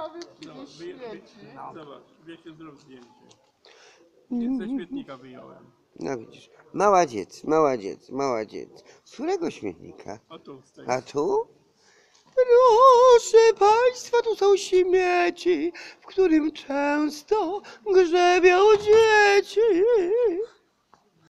A wy No, przecież wyje, wy, śmieci. No, zobacz, wiecie, zrób zdjęcie. Ze mm-hmm. śmietnika wyjąłem. No widzisz, mała dziec, mała dziec, mała dziec. Z którego śmietnika? O tu, z tej. A tu? Proszę Państwa, tu są śmieci, w którym często grzebią.